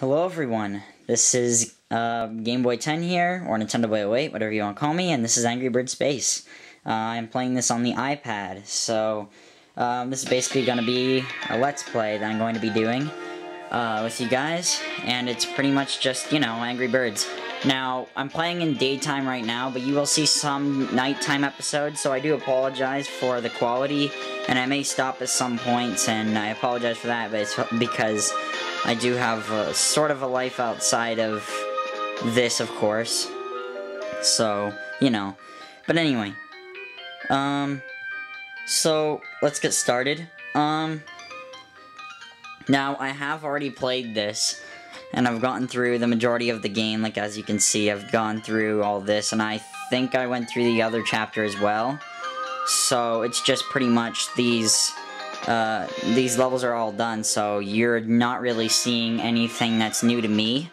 Hello everyone, this is uh, Game Boy 10 here, or Nintendo Boy 08, whatever you want to call me, and this is Angry Bird Space. Uh, I'm playing this on the iPad, so um, this is basically going to be a Let's Play that I'm going to be doing uh, with you guys, and it's pretty much just, you know, Angry Birds. Now, I'm playing in daytime right now, but you will see some nighttime episodes, so I do apologize for the quality, and I may stop at some points, and I apologize for that, but it's because I do have a, sort of a life outside of this, of course. So, you know. But anyway. Um, so, let's get started. Um, now, I have already played this, and I've gotten through the majority of the game, like as you can see, I've gone through all this, and I think I went through the other chapter as well. So, it's just pretty much these uh, these levels are all done, so you're not really seeing anything that's new to me.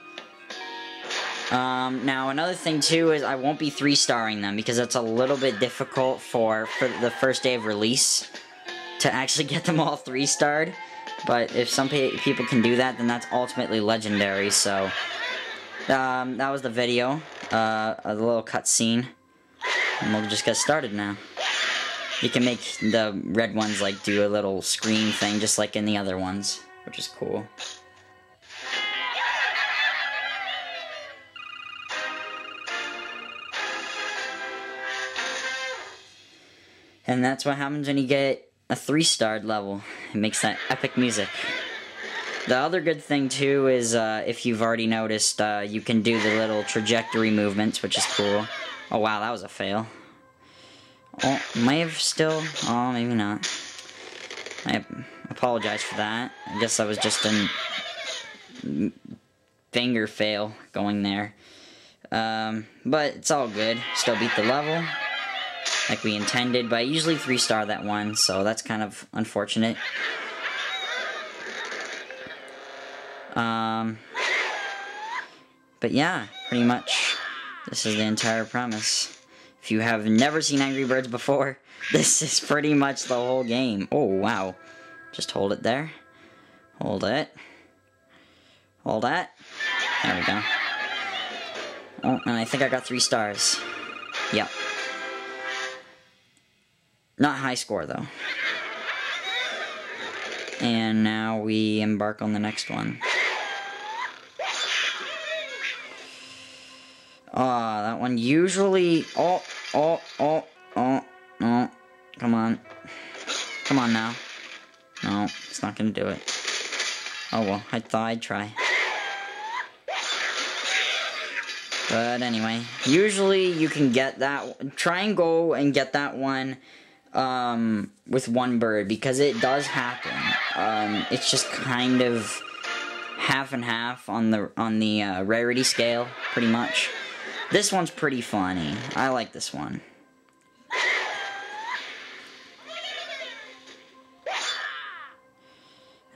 Um, now, another thing, too, is I won't be 3-starring them, because it's a little bit difficult for, for the first day of release to actually get them all 3-starred. But if some people can do that, then that's ultimately legendary, so... Um, that was the video, uh, a little cutscene, and we'll just get started now. You can make the red ones like do a little screen thing just like in the other ones, which is cool. And that's what happens when you get a three-starred level. It makes that epic music. The other good thing, too, is uh, if you've already noticed, uh, you can do the little trajectory movements, which is cool. Oh, wow, that was a fail. Oh, may have still. Oh, maybe not. I apologize for that. I guess that was just a finger fail going there. Um, but it's all good. Still beat the level like we intended, but I usually three star that one, so that's kind of unfortunate. Um, but yeah, pretty much this is the entire premise. If you have never seen Angry Birds before, this is pretty much the whole game. Oh, wow. Just hold it there. Hold it. Hold that. There we go. Oh, and I think I got three stars. Yep. Not high score, though. And now we embark on the next one. Ah, oh, that one usually... Oh, Oh, oh, oh, no. Come on. Come on now. No, it's not gonna do it. Oh well, I thought I'd try. But anyway, usually you can get that, try and go and get that one um, with one bird, because it does happen. Um, it's just kind of half and half on the, on the uh, rarity scale, pretty much. This one's pretty funny. I like this one.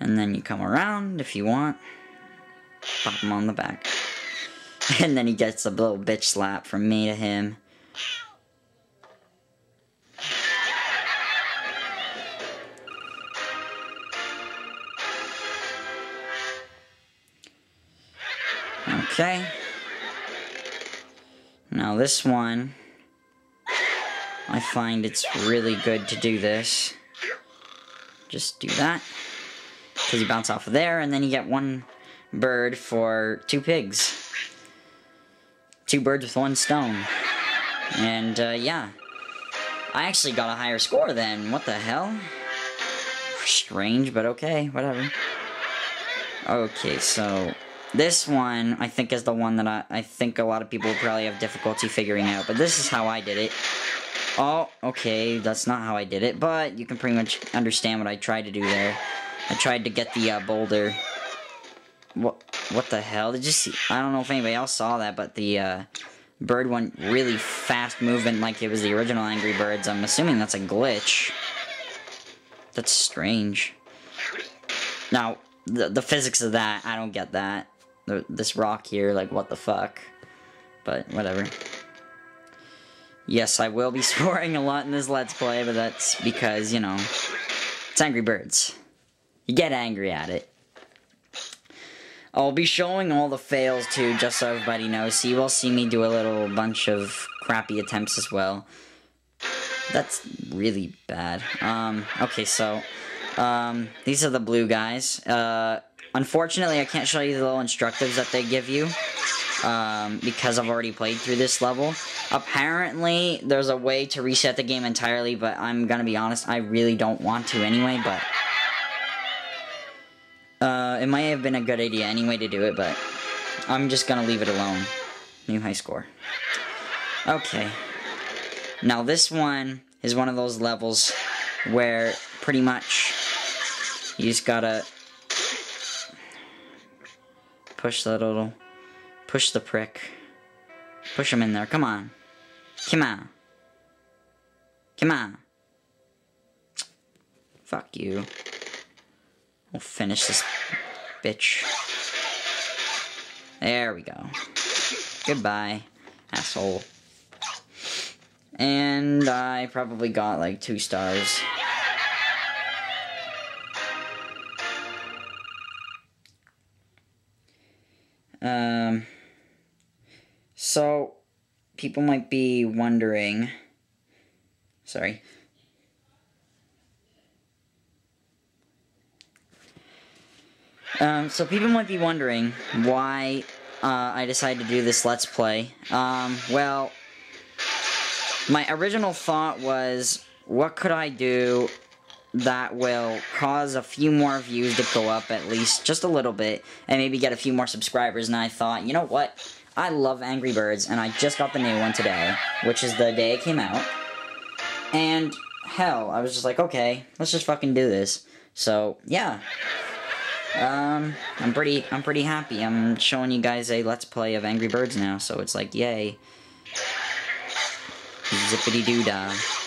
And then you come around if you want. Pop him on the back. And then he gets a little bitch slap from me to him. Okay. Now this one, I find it's really good to do this. Just do that. Because you bounce off of there, and then you get one bird for two pigs. Two birds with one stone. And, uh, yeah. I actually got a higher score then. What the hell? Strange, but okay, whatever. Okay, so this one, I think, is the one that I, I think a lot of people probably have difficulty figuring out. But this is how I did it. Oh, okay, that's not how I did it. But you can pretty much understand what I tried to do there. I tried to get the uh, boulder. What, what the hell? Did you see? I don't know if anybody else saw that, but the uh, bird went really fast moving like it was the original Angry Birds. I'm assuming that's a glitch. That's strange. Now, the, the physics of that, I don't get that this rock here, like what the fuck. But whatever. Yes, I will be swearing a lot in this Let's Play, but that's because, you know, it's Angry Birds. You get angry at it. I'll be showing all the fails too, just so everybody knows. So you will see me do a little bunch of crappy attempts as well. That's really bad. Um, okay, so, um, these are the blue guys. Uh, unfortunately, I can't show you the little instructives that they give you, um, because I've already played through this level. Apparently, there's a way to reset the game entirely, but I'm gonna be honest, I really don't want to anyway, but... Uh, it might have been a good idea anyway to do it, but I'm just gonna leave it alone. New high score. Okay. Now this one is one of those levels where pretty much you just gotta push the little, push the prick. Push him in there, come on. Come on. Come on. Fuck you. We'll finish this bitch. There we go. Goodbye, asshole. And I probably got like two stars. Um, so, people might be wondering. Sorry. Um, so people might be wondering why uh, I decided to do this Let's Play. Um, well, my original thought was, what could I do that will cause a few more views to go up at least just a little bit and maybe get a few more subscribers and I thought, you know what? I love Angry Birds and I just got the new one today, which is the day it came out. And hell, I was just like, okay, let's just fucking do this. So, yeah. Um, I'm pretty, I'm pretty happy. I'm showing you guys a Let's Play of Angry Birds now, so it's like, yay. Zippity-doo-dah.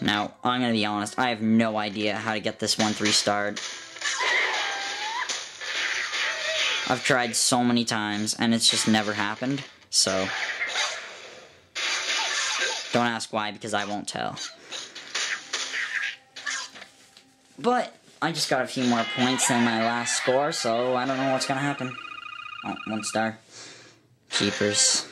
Now, I'm gonna be honest, I have no idea how to get this one three-starred. I've tried so many times, and it's just never happened, so... Don't ask why, because I won't tell. But, I just got a few more points than my last score, so I don't know what's gonna happen. Oh, one star. Keepers.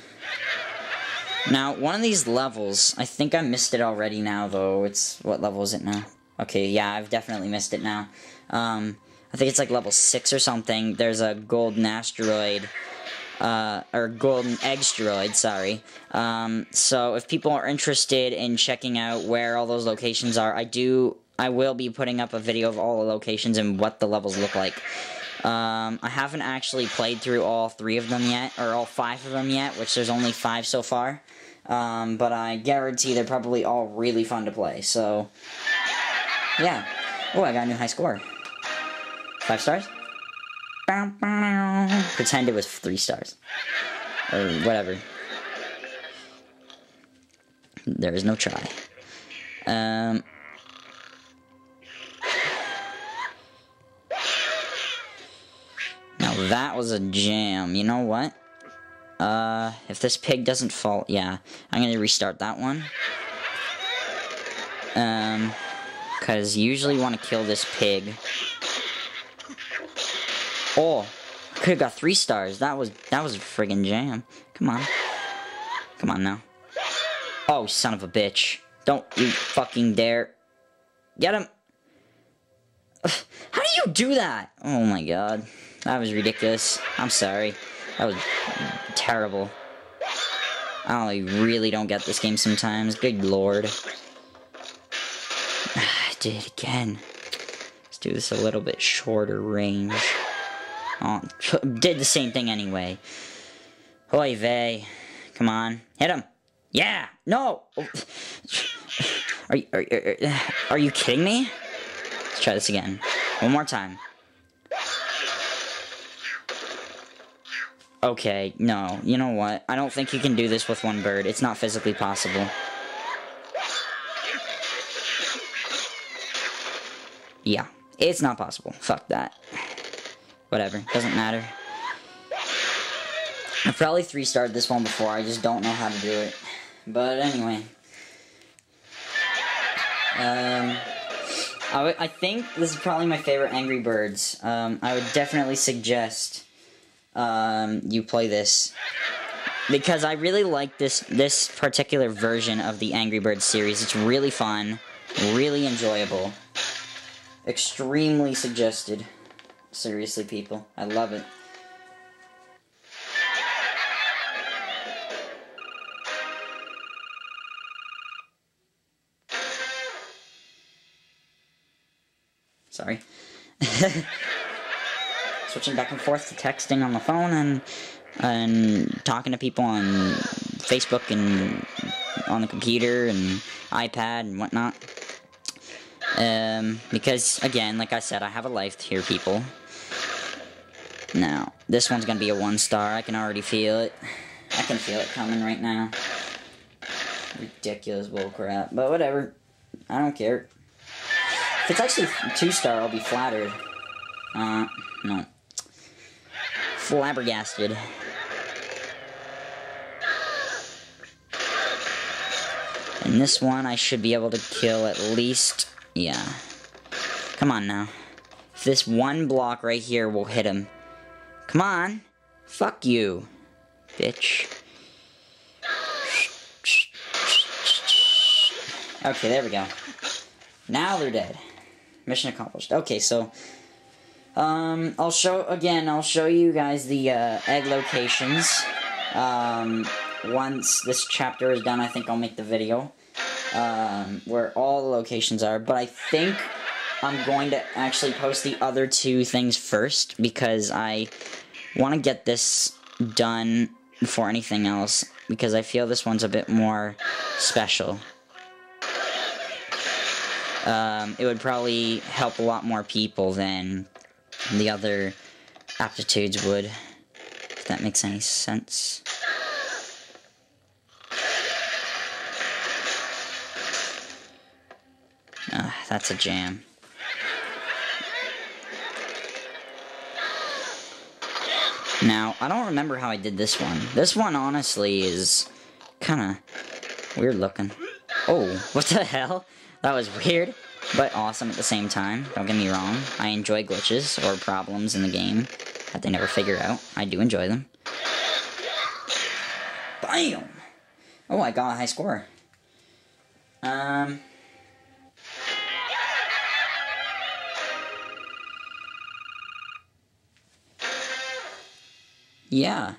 Now, one of these levels, I think I missed it already now, though. It's, what level is it now? Okay, yeah, I've definitely missed it now. Um, I think it's like level 6 or something. There's a golden asteroid, uh, or golden asteroid, sorry. Um, so if people are interested in checking out where all those locations are, I do, I will be putting up a video of all the locations and what the levels look like. Um, I haven't actually played through all three of them yet, or all five of them yet, which there's only five so far. Um, but I guarantee they're probably all really fun to play, so... Yeah. Oh, I got a new high score. Five stars? Pretend it was three stars. Or whatever. There is no try. Um... That was a jam. You know what? Uh, if this pig doesn't fall, yeah, I'm gonna restart that one. Um, because usually want to kill this pig. Oh, could have got three stars. That was that was a friggin' jam. Come on, come on now. Oh, son of a bitch! Don't you fucking dare! Get him! How do you do that? Oh my god, that was ridiculous. I'm sorry. That was terrible. I only really don't get this game sometimes. Good lord. I did it again. Let's do this a little bit shorter range. Oh, did the same thing anyway. Hoy vey. Come on. Hit him. Yeah. No. Oh. Are you, are, are, are you kidding me? Let's try this again. One more time. Okay, no. You know what? I don't think you can do this with one bird. It's not physically possible. Yeah, it's not possible. Fuck that. Whatever, doesn't matter. I probably three-starred this one before, I just don't know how to do it. But anyway. Um, I, I think this is probably my favorite Angry Birds. Um, I would definitely suggest um, you play this because I really like this this particular version of the Angry Birds series. It's really fun, really enjoyable, extremely suggested. Seriously, people, I love it. Sorry. Switching back and forth to texting on the phone and and talking to people on Facebook and on the computer and iPad and whatnot. Um, because again, like I said, I have a life here, people. Now, this one's gonna be a one star. I can already feel it. I can feel it coming right now. Ridiculous bullcrap, but whatever. I don't care. If it's actually two star, I'll be flattered. Uh, no. Flabbergasted. And this one, I should be able to kill at least... Yeah. Come on now. If this one block right here will hit him. Come on. Fuck you. Bitch. Okay, there we go. Now they're dead. Mission accomplished. Okay, so... Um, I'll show... Again, I'll show you guys the, uh, egg locations. Um, once this chapter is done, I think I'll make the video um, where all the locations are. But I think I'm going to actually post the other two things first because I want to get this done before anything else because I feel this one's a bit more special. Um, it would probably help a lot more people than the other aptitudes would, if that makes any sense. Uh, that's a jam. Now, I don't remember how I did this one. This one, honestly, is kind of weird looking. Oh, what the hell? That was weird, but awesome at the same time. Don't get me wrong. I enjoy glitches or problems in the game that they never figure out. I do enjoy them. Bam! Oh, I got a high score. Um... Yeah.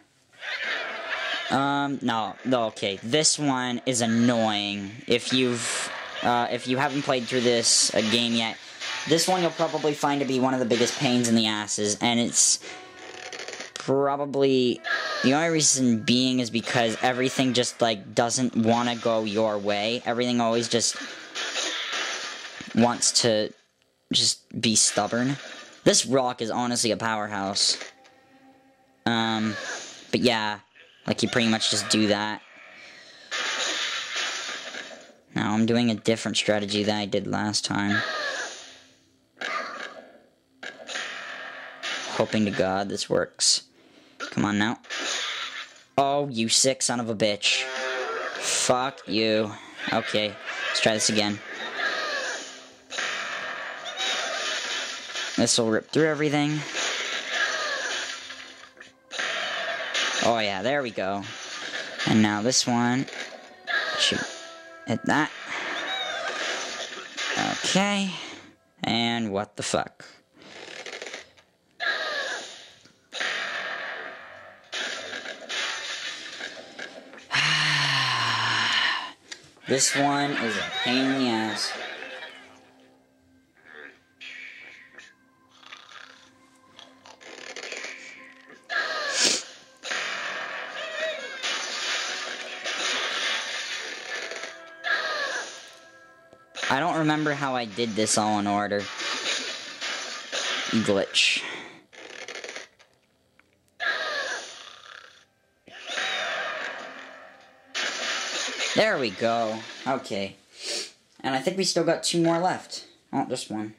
Um, no, okay. This one is annoying. If you've, uh, if you haven't played through this uh, game yet, this one you'll probably find to be one of the biggest pains in the asses, and it's probably, the only reason being is because everything just, like, doesn't want to go your way. Everything always just wants to just be stubborn. This rock is honestly a powerhouse. Um, but yeah, like you pretty much just do that. Now I'm doing a different strategy than I did last time. Hoping to God this works. Come on now. Oh, you sick son of a bitch. Fuck you. Okay, let's try this again. This will rip through everything. Oh yeah, there we go. And now this one. Hit that. Okay. And what the fuck? this one is a pain in the ass. I don't remember how I did this all in order. Glitch. There we go. Okay. And I think we still got two more left. Oh, just one.